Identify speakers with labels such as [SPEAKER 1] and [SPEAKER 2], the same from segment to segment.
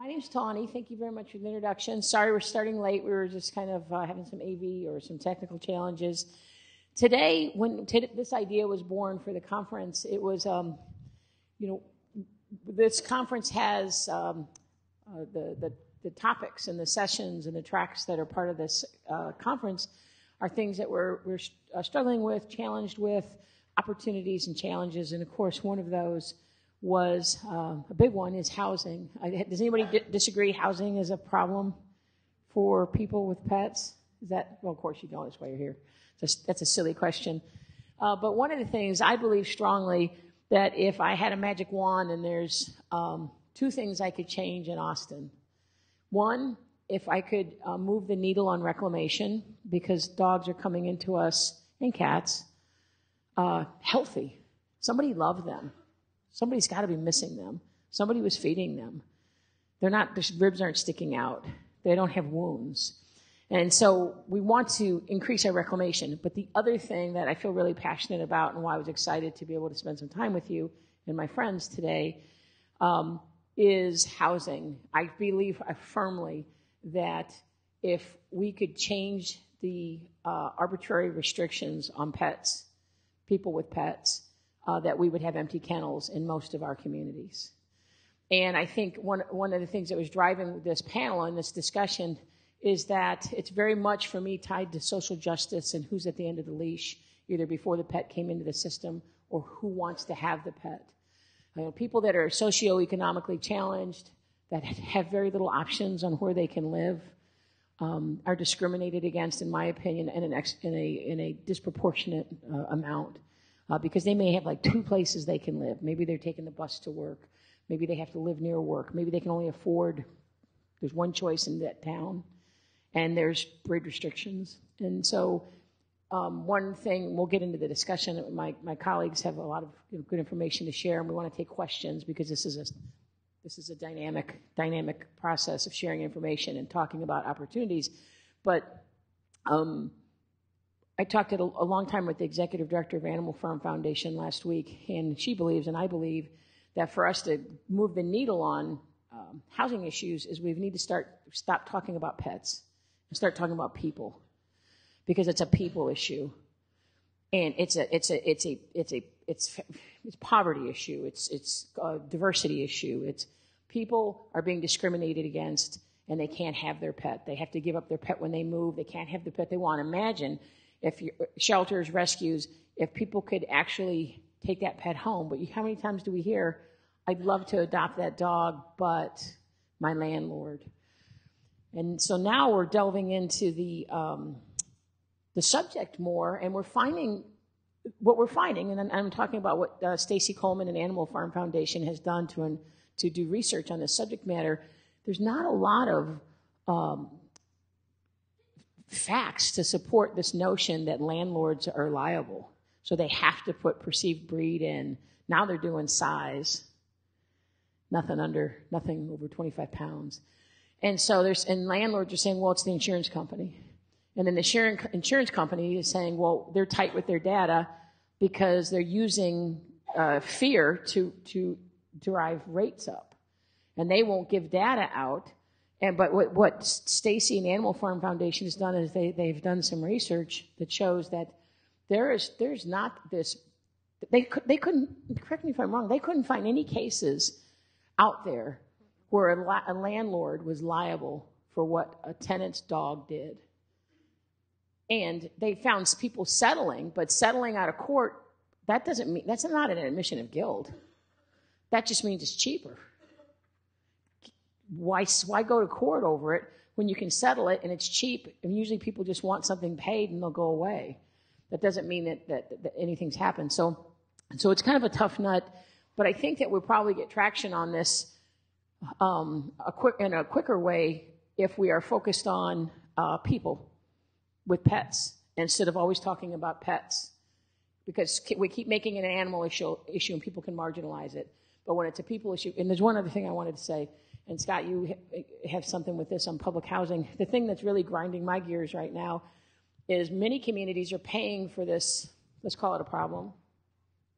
[SPEAKER 1] My name's Tawny. Thank you very much for the introduction. Sorry we're starting late. We were just kind of uh, having some AV or some technical challenges. Today, when t- this idea was born for the conference, it was, um, you know, this conference has um, uh, the, the, the, topics and the sessions and the tracks that are part of this uh, conference are things that we're, we're uh, struggling with, challenged with, opportunities and challenges. And of course, one of those was uh, a big one is housing. Does anybody d- disagree housing is a problem for people with pets? Is that, well, of course you don't. That's why you're here. That's, a silly question. Uh, but one of the things I believe strongly that if I had a magic wand and there's um, two things I could change in Austin. One, if I could uh, move the needle on reclamation because dogs are coming into us and cats uh, healthy. Somebody loved them. Somebody's got to be missing them. Somebody was feeding them. They're not, their ribs aren't sticking out. They don't have wounds. And so we want to increase our reclamation. But the other thing that I feel really passionate about and why I was excited to be able to spend some time with you and my friends today um, is housing. I believe firmly that if we could change the uh, arbitrary restrictions on pets, people with pets, uh, that we would have empty kennels in most of our communities. And I think one, one of the things that was driving this panel and this discussion is that it's very much for me tied to social justice and who's at the end of the leash, either before the pet came into the system or who wants to have the pet. You know, people that are socioeconomically challenged, that have very little options on where they can live, um, are discriminated against, in my opinion, in, an ex- in, a, in a disproportionate uh, amount. Uh, because they may have like two places they can live. Maybe they're taking the bus to work. Maybe they have to live near work. Maybe they can only afford, there's one choice in that town and there's breed restrictions. And so, um, one thing we'll get into the discussion. My my colleagues have a lot of you know, good information to share, and we want to take questions because this is a this is a dynamic dynamic process of sharing information and talking about opportunities. But um, I talked a, a long time with the executive director of Animal Farm Foundation last week, and she believes, and I believe, that for us to move the needle on um, housing issues is we need to start stop talking about pets and start talking about people because it's a people issue. And it's a it's a it's a it's a it's it's poverty issue it's it's a diversity issue it's people are being discriminated against and they can't have their pet. They have to give up their pet when they move they can't have the pet they want. Imagine if you, shelters rescues if people could actually take that pet home but how many times do we hear i'd love to adopt that dog but my landlord and so now we're delving into the um, the subject more, and we're finding what we're finding, and I'm, talking about what uh, Stacey Coleman and Animal Farm Foundation has done to to do research on this subject matter. There's not a lot of um, facts to support this notion that landlords are liable, so they have to put perceived breed in. Now they're doing size, nothing under, nothing over 25 pounds. And so there's, and landlords are saying, well, it's the insurance company. And then the insurance company is saying, well, they're tight with their data because they're using uh, fear to, to drive rates up. And they won't give data out. And, but what, what Stacey and Animal Farm Foundation has done is they, they've done some research that shows that there is, there's not this, they, they couldn't, correct me if I'm wrong, they couldn't find any cases out there where a, la- a landlord was liable for what a tenant's dog did. And they found people settling, but settling out of court, that doesn't mean, that's not an admission of guilt. That just means it's cheaper. Why, why go to court over it when you can settle it and it's cheap? And usually people just want something paid and they'll go away. That doesn't mean that, that, that anything's happened. So, so it's kind of a tough nut, but I think that we'll probably get traction on this um, a quick, in a quicker way if we are focused on uh, people with pets instead of always talking about pets. Because we keep making it an animal issue, issue and people can marginalize it. But when it's a people issue, and there's one other thing I wanted to say, and Scott, you have something with this on public housing. The thing that's really grinding my gears right now is many communities are paying for this, let's call it a problem.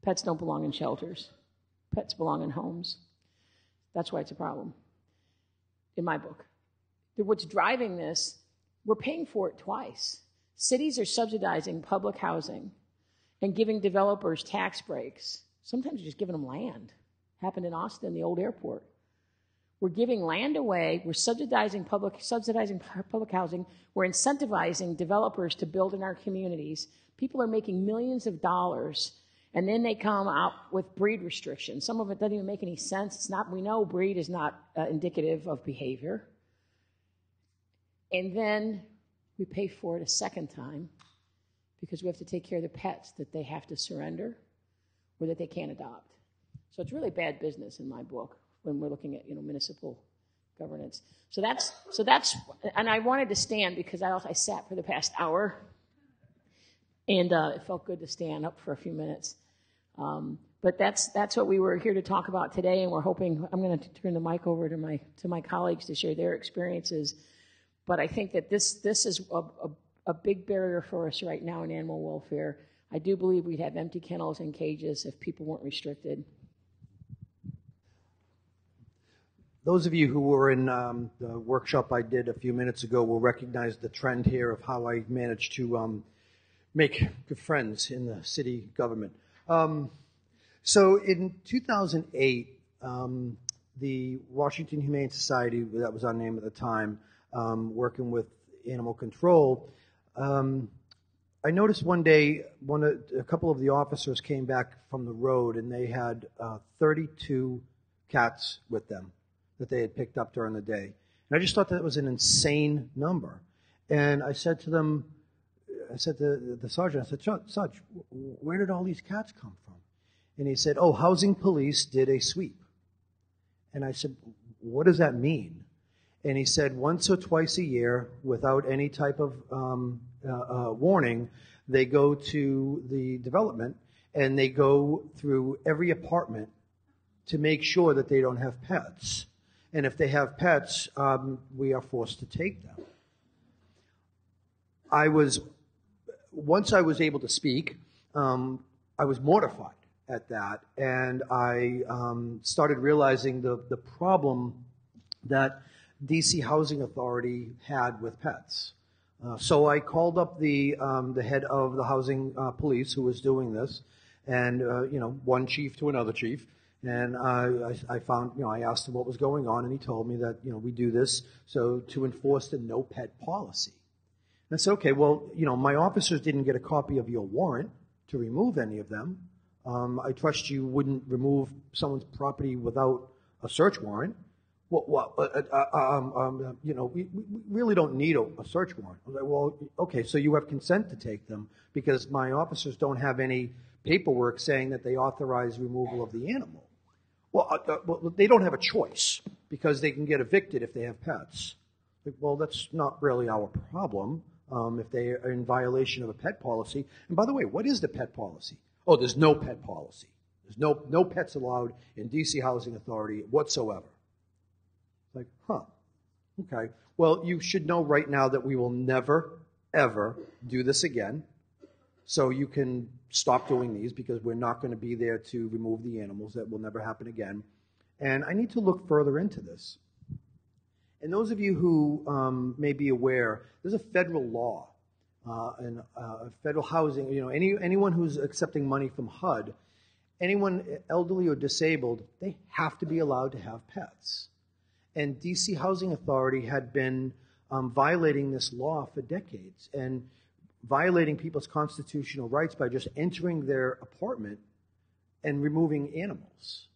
[SPEAKER 1] Pets don't belong in shelters, pets belong in homes. That's why it's a problem. in my book. What's driving this, we're paying for it twice. Cities are subsidizing public housing and giving developers tax breaks. Sometimes just giving them land. Happened in Austin, the old airport. We're giving land away. We're subsidizing public, subsidizing public housing. We're incentivizing developers to build in our communities. People are making millions of dollars, and then they come out with breed restrictions. Some of it doesn't even make any sense. It's not. We know breed is not uh, indicative of behavior. And then we pay for it a second time because we have to take care of the pets that they have to surrender or that they can't adopt. So it's really bad business in my book when we're looking at you know municipal governance. So that's so that's and I wanted to stand because I I sat for the past hour, and uh, it felt good to stand up for a few minutes. Um, but that's that's what we were here to talk about today, and we're hoping I'm going to turn the mic over to my to my colleagues to share their experiences. But I think that this this is a, a, a big barrier for us right now in animal welfare. I do believe we'd have empty kennels and cages if people weren't restricted.
[SPEAKER 2] Those of you who were in um, the workshop I did a few minutes ago will recognize the trend here of how I managed to um, make good friends in the city government. Um, so in 2008, um, the Washington Humane Society, that was our name at the time, um, working with animal control, um, I noticed one day one of, a couple of the officers came back from the road and they had uh, 32 cats with them that they had picked up during the day. And I just thought that was an insane number. And I said to them, I said to the sergeant, I said, Sarge, where did all these cats come from? And he said, Oh, housing police did a sweep. And I said, What does that mean? And he said, Once or twice a year, without any type of um, uh, uh, warning, they go to the development and they go through every apartment to make sure that they don't have pets. And if they have pets, um, we are forced to take them. I was, once I was able to speak, um, I was mortified at that. And I um, started realizing the, the problem that DC Housing Authority had with pets. Uh, so I called up the um, the head of the housing uh, police who was doing this, and uh, you know one chief to another chief, and I, I found, you know, I asked him what was going on, and he told me that, you know, we do this so to enforce the no pet policy. And I said, okay, well, you know, my officers didn't get a copy of your warrant to remove any of them. Um, I trust you wouldn't remove someone's property without a search warrant. Well uh, uh, uh um, um, you know, we, we, really don't need a, a search warrant. I was like, well, okay, so you have consent to take them because my officers don't have any paperwork saying that they authorize removal of the animal. Well, uh, uh, well, they don't have a choice because they can get evicted if they have pets. Well, that's not really our problem um, if they are in violation of a pet policy. And by the way, what is the pet policy? Oh, there's no pet policy. There's no, no pets allowed in DC Housing Authority whatsoever. Like, huh. Okay. Well, you should know right now that we will never, ever do this again. So you can stop doing these because we're not going to be there to remove the animals. That will never happen again. And I need to look further into this. And those of you who um, may be aware, there's a federal law uh, and uh, federal housing. You know, any anyone who's accepting money from HUD, anyone elderly or disabled, they have to be allowed to have pets. And DC Housing Authority had been um, violating this law for decades. And violating people's constitutional rights by just entering their apartment and removing animals.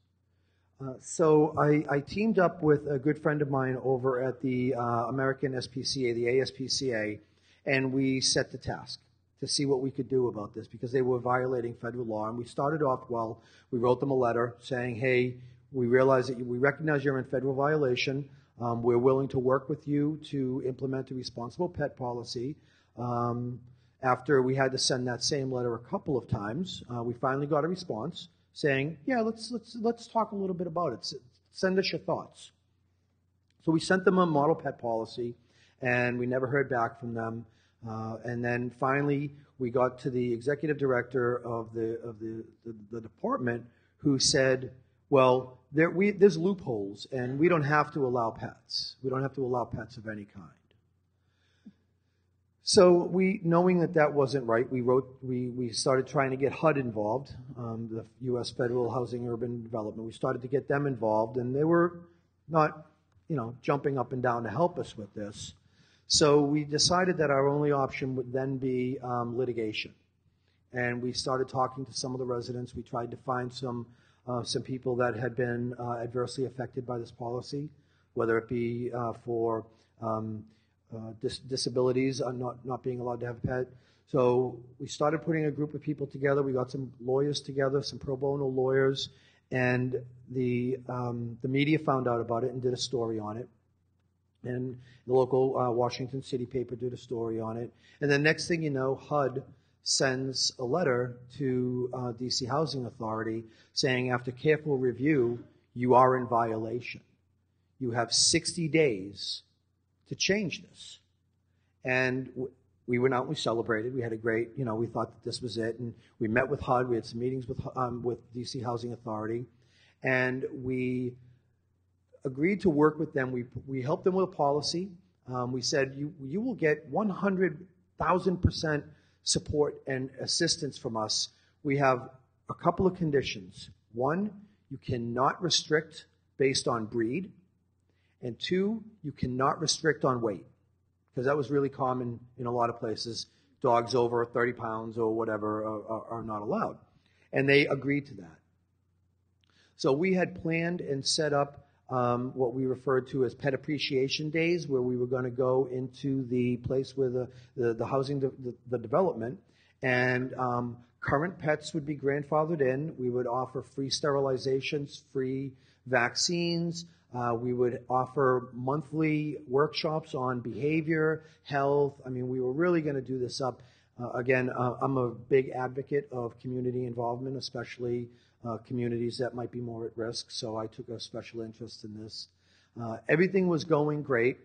[SPEAKER 2] Uh, so I, I, teamed up with a good friend of mine over at the uh, American SPCA, the ASPCA, and we set the task to see what we could do about this because they were violating federal law. And we started off well. We wrote them a letter saying, hey, we realize that you, we recognize you're in federal violation. Um, we're willing to work with you to implement a responsible pet policy. Um, after we had to send that same letter a couple of times, uh, we finally got a response saying, "Yeah, let's let's let's talk a little bit about it. Send us your thoughts." So we sent them a model pet policy, and we never heard back from them. Uh, and then finally, we got to the executive director of the of the, the, the department, who said, Well, there, we, there's loopholes, and we don't have to allow pets. We don't have to allow pets of any kind. So we, knowing that that wasn't right, we wrote, we, we started trying to get HUD involved, um, the U.S. Federal Housing Urban Development. We started to get them involved, and they were not, you know, jumping up and down to help us with this. So we decided that our only option would then be um, litigation, and we started talking to some of the residents. We tried to find some uh, some people that had been uh, adversely affected by this policy, whether it be uh, for um, dis- disabilities, uh, not, not being allowed to have a pet. So we started putting a group of people together. We got some lawyers together, some pro bono lawyers, and the, um, the media found out about it and did a story on it. And the local uh, Washington City paper did a story on it. And the next thing you know, HUD sends a letter to uh, DC Housing Authority saying, after careful review, you are in violation. You have 60 days to change this. And we went out and we celebrated. We had a great, you know, we thought that this was it. And we met with HUD. We had some meetings with, um, with DC Housing Authority. And we agreed to work with them. We, we helped them with a policy. Um, we said, you, you will get 100,000% support and assistance from us. We have a couple of conditions. One, you cannot restrict based on breed. And two, you cannot restrict on weight, because that was really common in a lot of places. Dogs over 30 pounds or whatever are, are not allowed. And they agreed to that. So we had planned and set up um, what we referred to as pet appreciation days, where we were going to go into the place where the, the, the housing, de- the, the, development, and um, current pets would be grandfathered in. We would offer free sterilizations, free vaccines, uh, we would offer monthly workshops on behavior, health. I mean, we were really going to do this up. Uh, again, uh, I'm a big advocate of community involvement, especially uh, communities that might be more at risk. So I took a special interest in this. Uh, everything was going great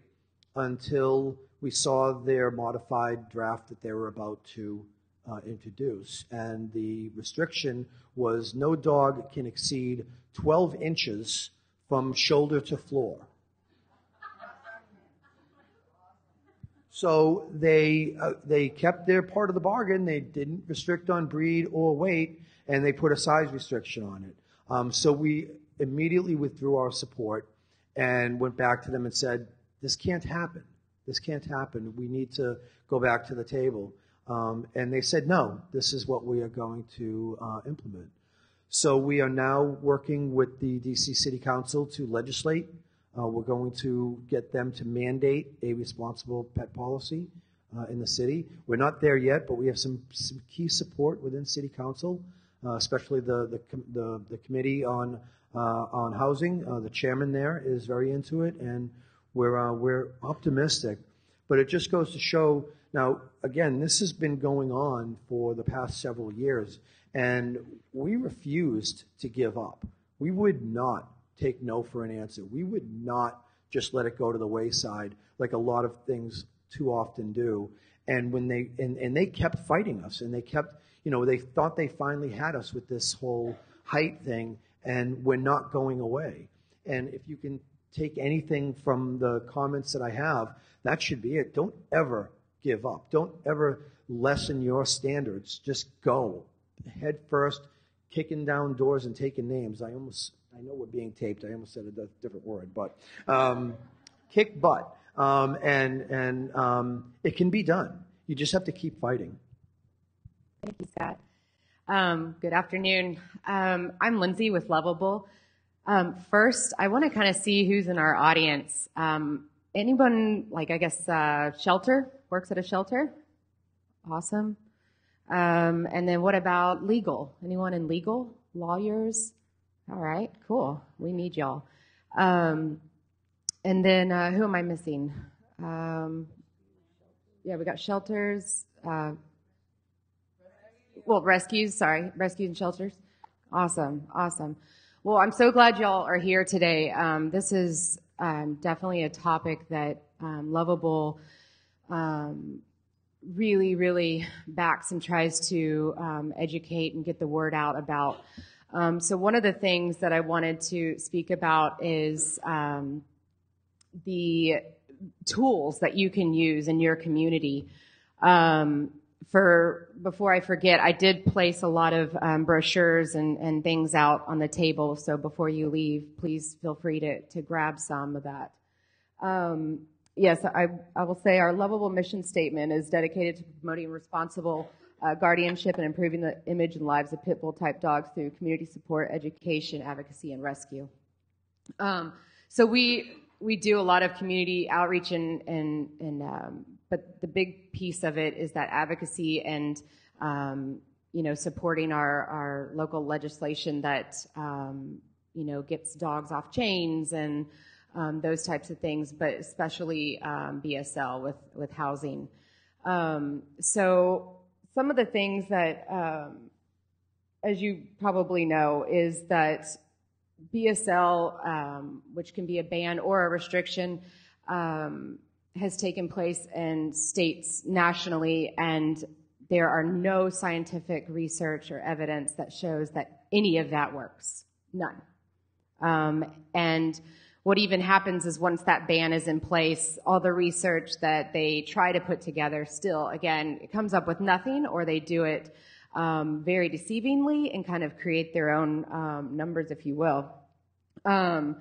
[SPEAKER 2] until we saw their modified draft that they were about to uh, introduce. And the restriction was no dog can exceed 12 inches from shoulder to floor. So they uh, they kept their part of the bargain. They didn't restrict on breed or weight, and they put a size restriction on it. Um, so we immediately withdrew our support and went back to them and said, "This can't happen. This can't happen. We need to go back to the table." Um, and they said, "No, this is what we are going to uh, implement." So we are now working with the DC City Council to legislate. Uh, we're going to get them to mandate a responsible pet policy uh, in the city. We're not there yet, but we have some, some key support within City Council, uh, especially the, the, the, the, committee on, uh, on housing. Uh, the chairman there is very into it, and we're, uh, we're optimistic. But it just goes to show now, again, this has been going on for the past several years. And we refused to give up. We would not take no for an answer. We would not just let it go to the wayside like a lot of things too often do. And when they and, and they kept fighting us and they kept, you know, they thought they finally had us with this whole height thing and we're not going away. And if you can take anything from the comments that I have, that should be it. Don't ever give up. Don't ever lessen your standards. Just go head first, kicking down doors and taking names. I almost, I know we're being taped. I almost said a different word, but um, kick butt. Um, and and um, it can be done. You just have to keep fighting.
[SPEAKER 3] Thank you, Scott. Um, good afternoon. Um, I'm Lindsey with Love-A-Bull. Um, first, I want to kind of see who's in our audience. anyone, like I guess, uh, shelter works at a shelter? Awesome. Um, and then what about legal? Anyone in legal? Lawyers? All right, cool. We need y'all. Um, and then uh, who am I missing? Um, yeah, we got shelters. Uh, well, rescues, sorry, rescues and shelters. Awesome, awesome. Well, I'm so glad y'all are here today. Um, this is um, definitely a topic that um, Love-A-Bull um, really, really backs and tries to um, educate and get the word out about Um, so one of the things that I wanted to speak about is um, the tools that you can use in your community. Um, for before I forget, I did place a lot of um, brochures and, and things out on the table. So before you leave, please feel free to to grab some of that. Yes, I, I will say our Love-A-Bull mission statement is dedicated to promoting responsible uh, guardianship and improving the image and lives of pit bull type dogs through community support, education, advocacy, and rescue. Um, so we we do a lot of community outreach and and and um, but the big piece of it is that advocacy and um, you know supporting our our local legislation that um, you know gets dogs off chains and um, those types of things, but especially um, BSL with with housing. Um, so some of the things that, um, as you probably know, is that BSL, um, which can be a ban or a restriction, um, has taken place in states nationally, and there are no scientific research or evidence that shows that any of that works. None. And what even happens is once that ban is in place, all the research that they try to put together still, again, it comes up with nothing or they do it um, very deceivingly and kind of create their own um, numbers, if you will. Um,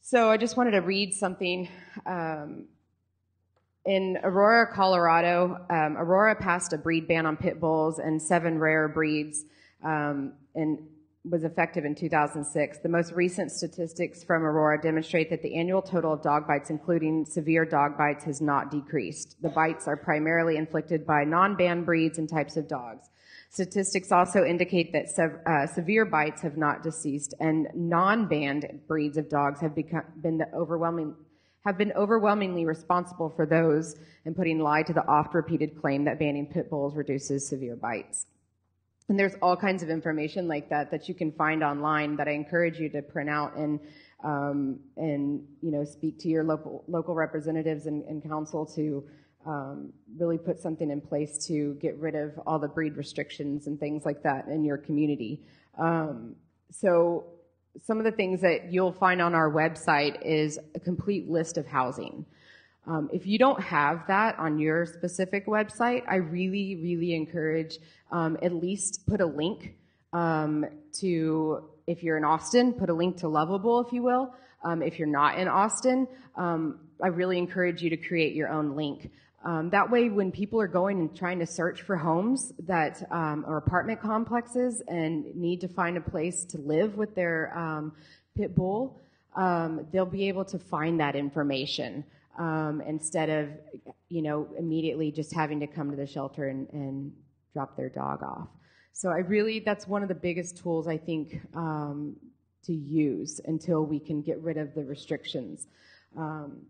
[SPEAKER 3] so I just wanted to read something. Um, in Aurora, Colorado, um, Aurora passed a breed ban on pit bulls and seven rare breeds. Um, and was effective in 2006. The most recent statistics from Aurora demonstrate that the annual total of dog bites, including severe dog bites, has not decreased. The bites are primarily inflicted by non-banned breeds and types of dogs. Statistics also indicate that sev- uh, severe bites have not deceased, and non-banned breeds of dogs have become, been the overwhelming have been overwhelmingly responsible for those and putting lie to the oft-repeated claim that banning pit bulls reduces severe bites. And there's all kinds of information like that that you can find online that I encourage you to print out and um, and you know speak to your local local representatives and, and council to um, really put something in place to get rid of all the breed restrictions and things like that in your community. Um, so some of the things that you'll find on our website is a complete list of housing. Um, if you don't have that on your specific website, I really, really encourage um, at least put a link um, to, if you're in Austin, put a link to Love-A-Bull, if you will. Um, if you're not in Austin, um, I really encourage you to create your own link. Um, that way, when people are going and trying to search for homes that or apartment complexes and need to find a place to live with their pit bull, they'll be able to find that information um, instead of, you know, immediately just having to come to the shelter and, and drop their dog off. So I really, that's one of the biggest tools I think um, to use until we can get rid of the restrictions. Um,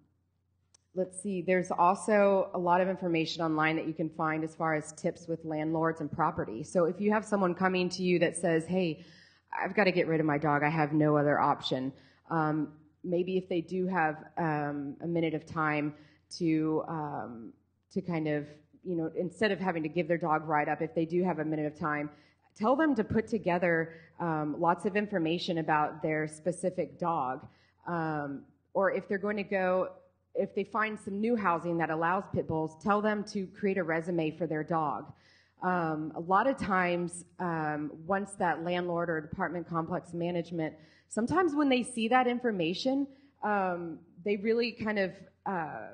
[SPEAKER 3] let's see, there's also a lot of information online that you can find as far as tips with landlords and property. So if you have someone coming to you that says, hey, I've got to get rid of my dog, I have no other option. Um, maybe if they do have um, a minute of time to um, to kind of you know instead of having to give their dog right up, if they do have a minute of time, tell them to put together um, lots of information about their specific dog, um, or if they're going to go. If they find some new housing that allows pit bulls, tell them to create a resume for their dog. Um, a lot of times, um, once that landlord or apartment complex management sometimes when they see that information, um, they really kind of uh,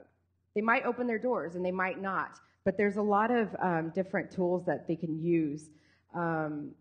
[SPEAKER 3] they might open their doors and they might not. But there's a lot of um, different tools that they can use. Um,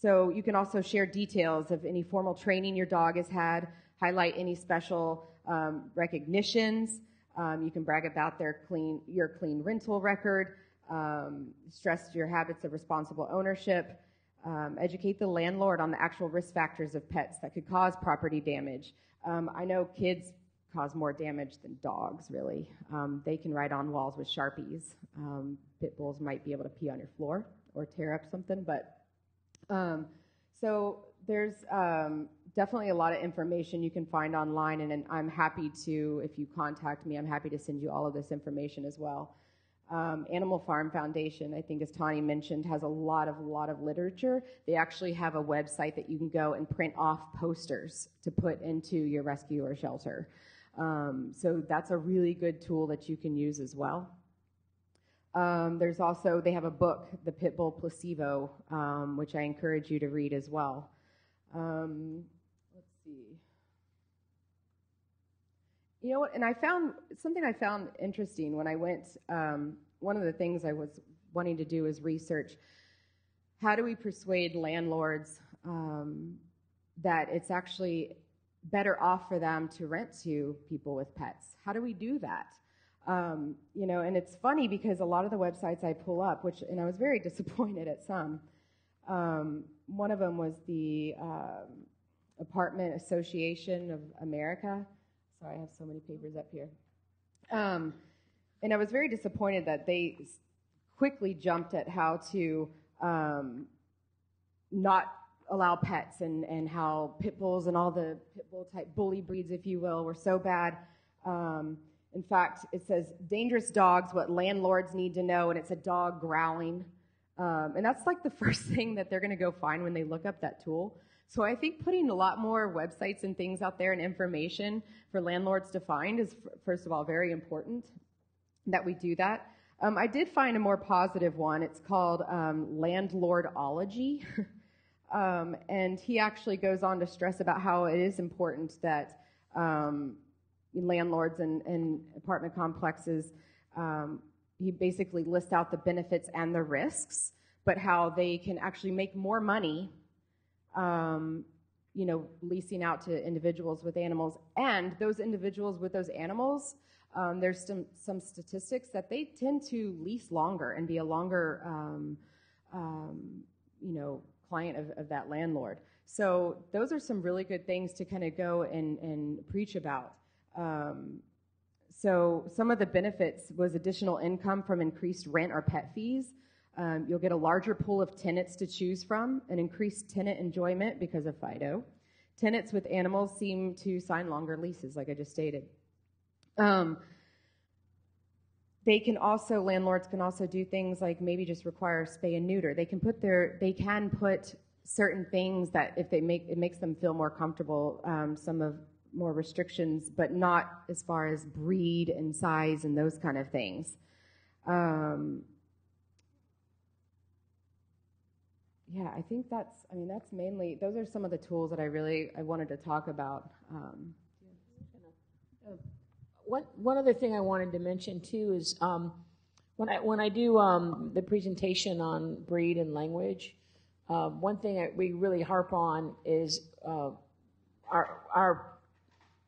[SPEAKER 3] so you can also share details of any formal training your dog has had, highlight any special um, recognitions. Um, you can brag about their clean your clean rental record. Um, stress your habits of responsible ownership um, educate the landlord on the actual risk factors of pets that could cause property damage. Um, I know kids cause more damage than dogs, really. Um, they can write on walls with Sharpies. Um, pit bulls might be able to pee on your floor or tear up something, but um, so there's um, definitely a lot of information you can find online, and, and, I'm happy to, if you contact me, I'm happy to send you all of this information as well. Um, Animal Farm Foundation, I think, as Tawny mentioned, has a lot of lot of literature. They actually have a website that you can go and print off posters to put into your rescue or shelter. Um, so that's a really good tool that you can use as well. Um, there's also they have a book, The Pitbull Placebo, um, which I encourage you to read as well. Um, let's see. You know what? And I found something I found interesting when I went. Um, one of the things I was wanting to do is research how do we persuade landlords um, that it's actually better off for them to rent to people with pets? How do we do that? Um, you know, and it's funny because a lot of the websites I pull up, which, and I was very disappointed at some. Um, one of them was the um, Apartment Association of America. Sorry, I have so many papers up here. Um, and I was very disappointed that they quickly jumped at how to um, not allow pets and, and how pit bulls and all the pit bull type bully breeds, if you will, were so bad. Um, in fact, it says dangerous dogs, what landlords need to know, and it's a dog growling. Um, and that's like the first thing that they're going to go find when they look up that tool. So I think putting a lot more websites and things out there and information for landlords to find is, first of all, very important that we do that. Um, I did find a more positive one. It's called um, Landlordology. um, and he actually goes on to stress about how it is important that um, landlords and, and, apartment complexes, um, he basically lists out the benefits and the risks, but how they can actually make more money you know, leasing out to individuals with animals, and those individuals with those animals, um, there's some, some statistics that they tend to lease longer and be a longer, um, um, you know, client of, of that landlord. So those are some really good things to kind of go and, and preach about. Um, so some of the benefits was additional income from increased rent or pet fees. Um, you'll get a larger pool of tenants to choose from, and increased tenant enjoyment because of FIDO. Tenants with animals seem to sign longer leases, like I just stated. Um, they can also landlords can also do things like maybe just require spay and neuter. They can put their they can put certain things that if they make it makes them feel more comfortable. Um, some of more restrictions, but not as far as breed and size and those kind of things. Um, yeah, I think that's, I mean, that's mainly, those are some of the tools that I really, I wanted to talk about. Um,
[SPEAKER 1] one, one other thing I wanted to mention too is um, when I when I do um, the presentation on breed and language, uh, one thing that we really harp on is uh, our our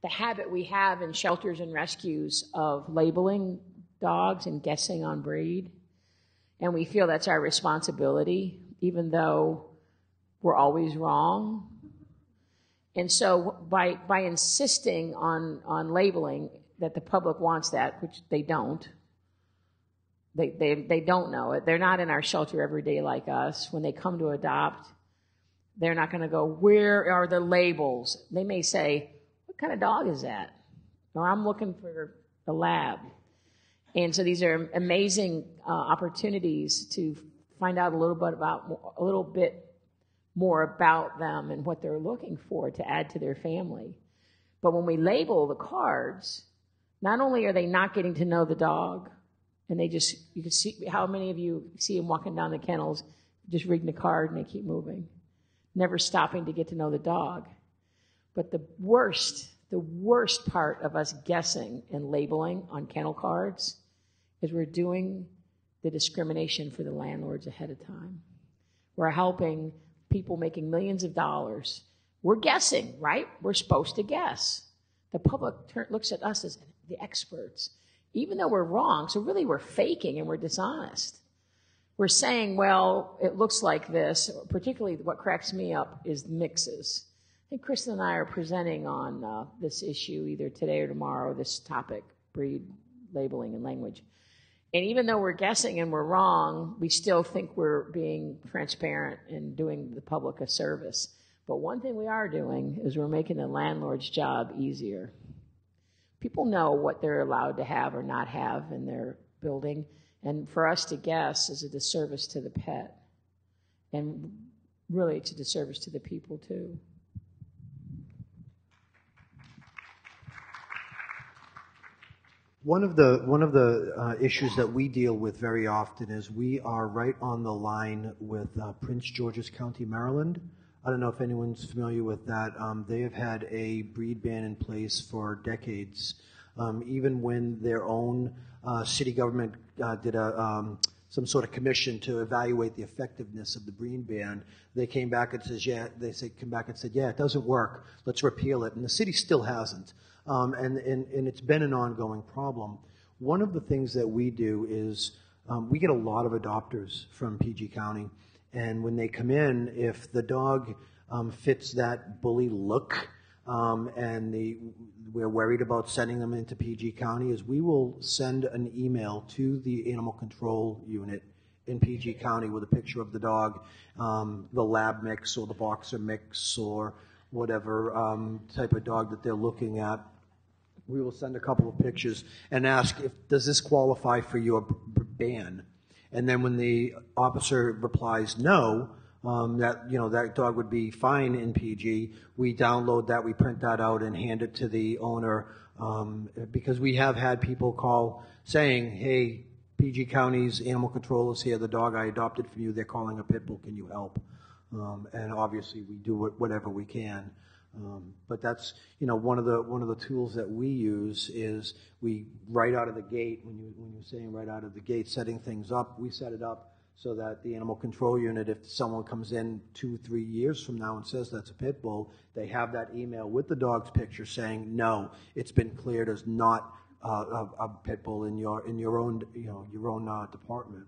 [SPEAKER 1] the habit we have in shelters and rescues of labeling dogs and guessing on breed, and we feel that's our responsibility even though we're always wrong. And so by, by insisting on, on labeling that the public wants that, which they don't, they, they, they don't know it. They're not in our shelter every day like us. When they come to adopt, they're not going to go, where are the labels? They may say, what kind of dog is that? Or I'm looking for a lab. And so these are amazing uh, opportunities to find out a little bit about a little bit more about them and what they're looking for to add to their family. But when we label the cards, not only are they not getting to know the dog, and they just you can see how many of you see them walking down the kennels, just reading the card and they keep moving, never stopping to get to know the dog. But the worst, the worst part of us guessing and labeling on kennel cards is we're doing the discrimination for the landlords ahead of time. We're helping people making millions of dollars. We're guessing, right? We're supposed to guess. The public looks at us as the experts, even though we're wrong. So really, we're faking and we're dishonest. We're saying, well, it looks like this. Particularly, what cracks me up is mixes. I think Kristen and I are presenting on uh, this issue either today or tomorrow. This topic, breed labeling and language. And even though we're guessing and we're wrong, we still think we're being transparent and doing the public a service. But one thing we are doing is we're making the landlord's job easier. People know what they're allowed to have or not have in their building, And for us to guess is a disservice to the pet. And really, it's a disservice to the people, too.
[SPEAKER 2] One of the one of the uh, issues that we deal with very often is we are right on the line with uh, Prince George's County, Maryland. I don't know if anyone's familiar with that. Um, they have had a breed ban in place for decades. Um, even when their own uh, city government uh, did a um, some sort of commission to evaluate the effectiveness of the breed ban, they came back and says, yeah, they say, come back and said, yeah, it doesn't work. Let's repeal it. And the city still hasn't. Um, and, and, and it's been an ongoing problem. One of the things that we do is um, we get a lot of adopters from PG County. And when they come in, if the dog um, fits that bully look, um, and the, we're worried about sending them into PG County, is we will send an email to the animal control unit in PG County with a picture of the dog, um, the lab mix or the boxer mix or whatever um, type of dog that they're looking at. We will send a couple of pictures and ask if does this qualify for your ban. And then when the officer replies no, um, that you know that dog would be fine in PG. We download that, we print that out, and hand it to the owner um, because we have had people call saying, "Hey, PG County's animal control is here. The dog I adopted from you, they're calling a pit bull. Can you help?" Um, and obviously, we do whatever we can. Um, but that's you know one of the one of the tools that we use is we right out of the gate when you when you're saying right out of the gate setting things up we set it up so that the animal control unit, if someone comes in two, three years from now and says that's a pit bull, they have that email with the dog's picture saying, no, it's been cleared as not uh, a, a, pit bull in your in your own you know your own uh, department.